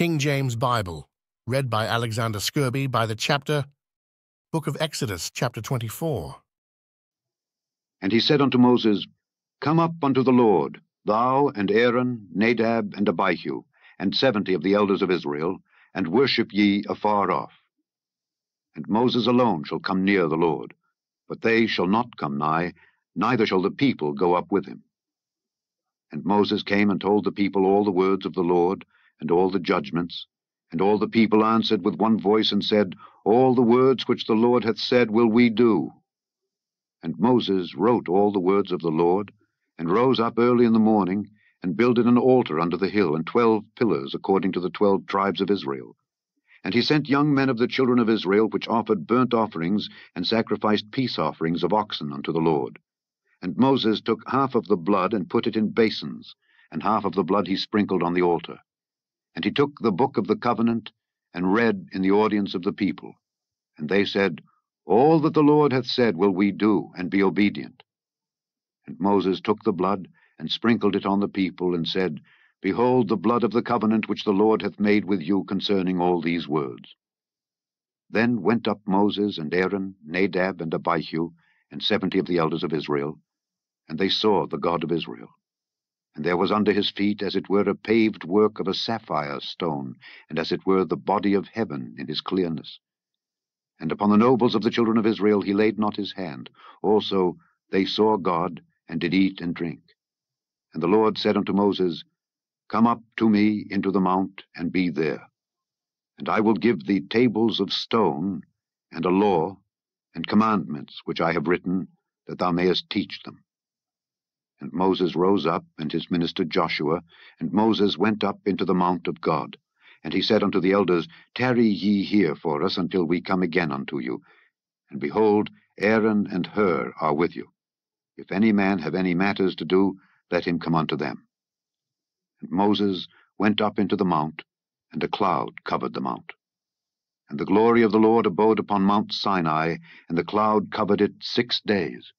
King James Bible, read by Alexander Scourby by the chapter, Book of Exodus, chapter 24. And he said unto Moses, Come up unto the Lord, thou and Aaron, Nadab, and Abihu, and seventy of the elders of Israel, and worship ye afar off. And Moses alone shall come near the Lord, but they shall not come nigh, neither shall the people go up with him. And Moses came and told the people all the words of the Lord, and all the judgments. And all the people answered with one voice and said, All the words which the Lord hath said will we do. And Moses wrote all the words of the Lord, and rose up early in the morning, and builded an altar under the hill, and twelve pillars according to the twelve tribes of Israel. And he sent young men of the children of Israel, which offered burnt offerings, and sacrificed peace offerings of oxen unto the Lord. And Moses took half of the blood and put it in basins, and half of the blood he sprinkled on the altar. And he took the book of the covenant, and read in the audience of the people. And they said, All that the Lord hath said will we do, and be obedient. And Moses took the blood, and sprinkled it on the people, and said, Behold the blood of the covenant which the Lord hath made with you concerning all these words. Then went up Moses and Aaron, Nadab and Abihu, and seventy of the elders of Israel, and they saw the God of Israel. And there was under his feet as it were a paved work of a sapphire stone, and as it were the body of heaven in his clearness. And upon the nobles of the children of Israel he laid not his hand. Also they saw God, and did eat and drink. And the Lord said unto Moses, Come up to me into the mount, and be there. And I will give thee tables of stone, and a law, and commandments which I have written, that thou mayest teach them. And Moses rose up, and his minister Joshua, and Moses went up into the mount of God. And he said unto the elders, Tarry ye here for us until we come again unto you. And behold, Aaron and Hur are with you. If any man have any matters to do, let him come unto them. And Moses went up into the mount, and a cloud covered the mount. And the glory of the Lord abode upon Mount Sinai, and the cloud covered it six days.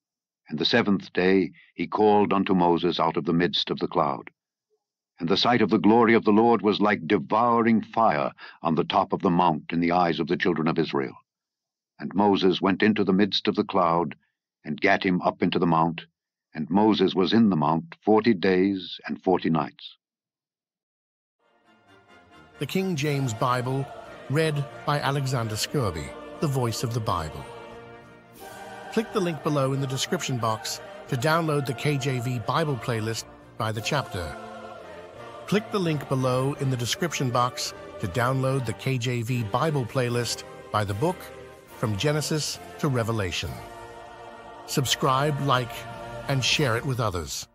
And the seventh day he called unto Moses out of the midst of the cloud. And the sight of the glory of the Lord was like devouring fire on the top of the mount in the eyes of the children of Israel. And Moses went into the midst of the cloud, and gat him up into the mount, and Moses was in the mount forty days and forty nights. The King James Bible, read by Alexander Scourby, the voice of the Bible. Click the link below in the description box to download the KJV Bible playlist by the chapter. Click the link below in the description box to download the KJV Bible playlist by the book From Genesis to Revelation. Subscribe, like, and share it with others.